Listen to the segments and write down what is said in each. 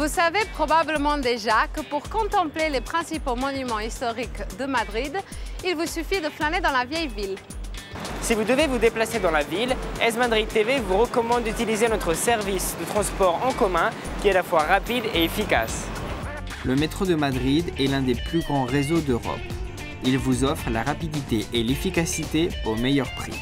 Vous savez probablement déjà que pour contempler les principaux monuments historiques de Madrid, il vous suffit de flâner dans la vieille ville. Si vous devez vous déplacer dans la ville, S Madrid TV vous recommande d'utiliser notre service de transport en commun qui est à la fois rapide et efficace. Le métro de Madrid est l'un des plus grands réseaux d'Europe. Il vous offre la rapidité et l'efficacité au meilleur prix.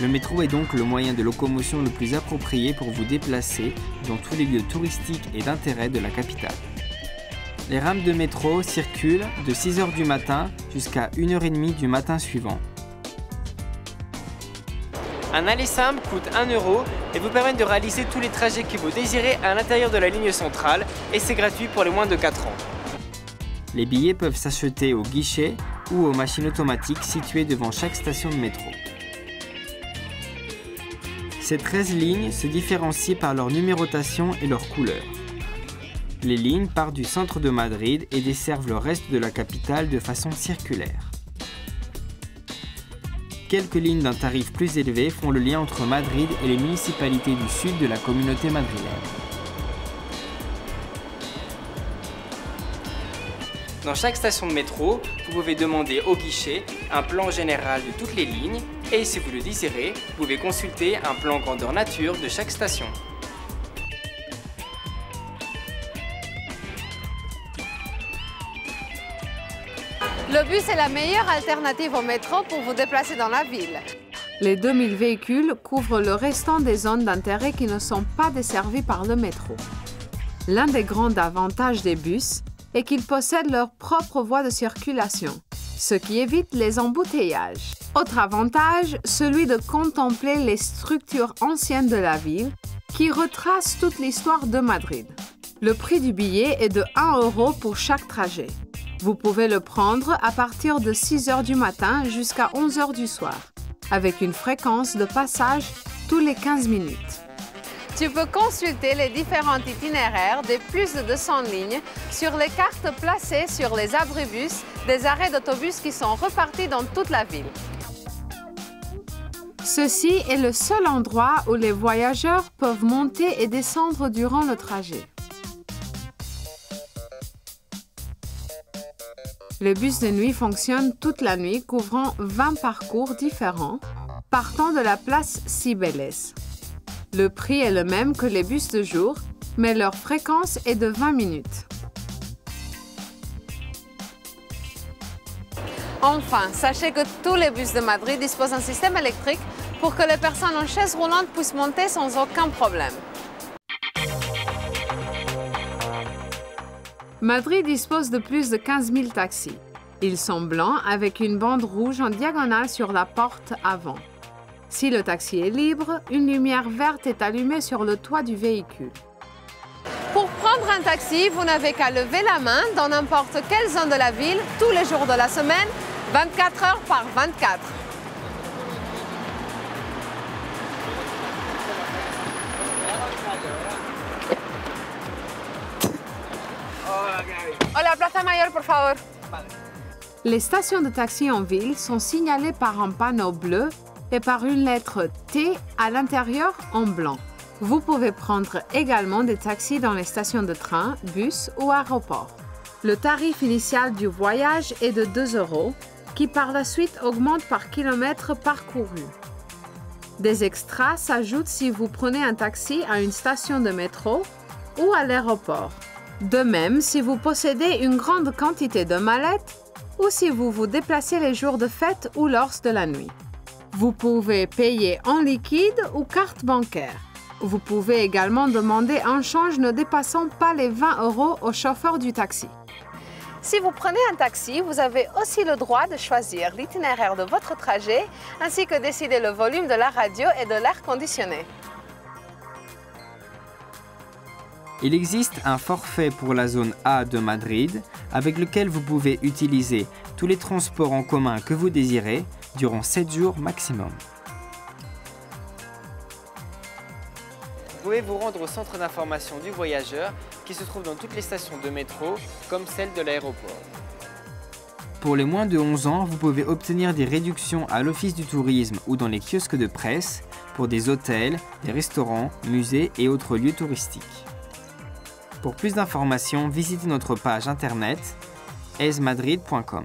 Le métro est donc le moyen de locomotion le plus approprié pour vous déplacer dans tous les lieux touristiques et d'intérêt de la capitale. Les rames de métro circulent de 6h du matin jusqu'à 1h30 du matin suivant un aller simple coûte 1 euro et vous permet de réaliser tous les trajets que vous désirez à l'intérieur de la ligne centrale et c'est gratuit pour les moins de 4 ans. Les billets peuvent s'acheter au guichet ou aux machines automatiques situées devant chaque station de métro. Ces 13 lignes se différencient par leur numérotation et leur couleur. Les lignes partent du centre de Madrid et desservent le reste de la capitale de façon circulaire quelques lignes d'un tarif plus élevé font le lien entre Madrid et les municipalités du sud de la communauté madrilène. Dans chaque station de métro, vous pouvez demander au guichet un plan général de toutes les lignes et si vous le désirez, vous pouvez consulter un plan grandeur nature de chaque station. Le bus est la meilleure alternative au métro pour vous déplacer dans la ville. Les 2000 véhicules couvrent le restant des zones d'intérêt qui ne sont pas desservies par le métro. L'un des grands avantages des bus est qu'ils possèdent leur propre voie de circulation, ce qui évite les embouteillages. Autre avantage, celui de contempler les structures anciennes de la ville qui retracent toute l'histoire de Madrid. Le prix du billet est de 1 euro pour chaque trajet. Vous pouvez le prendre à partir de 6 h du matin jusqu'à 11 h du soir, avec une fréquence de passage tous les 15 minutes. Tu peux consulter les différents itinéraires des plus de 200 lignes sur les cartes placées sur les abribus des arrêts d'autobus qui sont repartis dans toute la ville. Ceci est le seul endroit où les voyageurs peuvent monter et descendre durant le trajet. Le bus de nuit fonctionne toute la nuit, couvrant 20 parcours différents, partant de la place Cibeles. Le prix est le même que les bus de jour, mais leur fréquence est de 20 minutes. Enfin, sachez que tous les bus de Madrid disposent d'un système électrique pour que les personnes en chaise roulante puissent monter sans aucun problème. Madrid dispose de plus de 15 000 taxis. Ils sont blancs avec une bande rouge en diagonale sur la porte avant. Si le taxi est libre, une lumière verte est allumée sur le toit du véhicule. Pour prendre un taxi, vous n'avez qu'à lever la main dans n'importe quelle zone de la ville, tous les jours de la semaine, 24 heures par 24. Hola, Plaza Mayor, por favor. Les stations de taxi en ville sont signalées par un panneau bleu et par une lettre T à l'intérieur en blanc. Vous pouvez prendre également des taxis dans les stations de train, bus ou aéroports. Le tarif initial du voyage est de 2 euros, qui par la suite augmente par kilomètre parcouru. Des extras s'ajoutent si vous prenez un taxi à une station de métro ou à l'aéroport. De même, si vous possédez une grande quantité de mallettes ou si vous vous déplacez les jours de fête ou lors de la nuit. Vous pouvez payer en liquide ou carte bancaire. Vous pouvez également demander un change ne dépassant pas les 20 euros au chauffeur du taxi. Si vous prenez un taxi, vous avez aussi le droit de choisir l'itinéraire de votre trajet ainsi que décider le volume de la radio et de l'air conditionné. Il existe un forfait pour la zone A de Madrid avec lequel vous pouvez utiliser tous les transports en commun que vous désirez durant 7 jours maximum. Vous pouvez vous rendre au centre d'information du voyageur qui se trouve dans toutes les stations de métro comme celle de l'aéroport. Pour les moins de 11 ans, vous pouvez obtenir des réductions à l'Office du tourisme ou dans les kiosques de presse pour des hôtels, des restaurants, musées et autres lieux touristiques. Pour plus d'informations, visitez notre page internet esmadrid.com.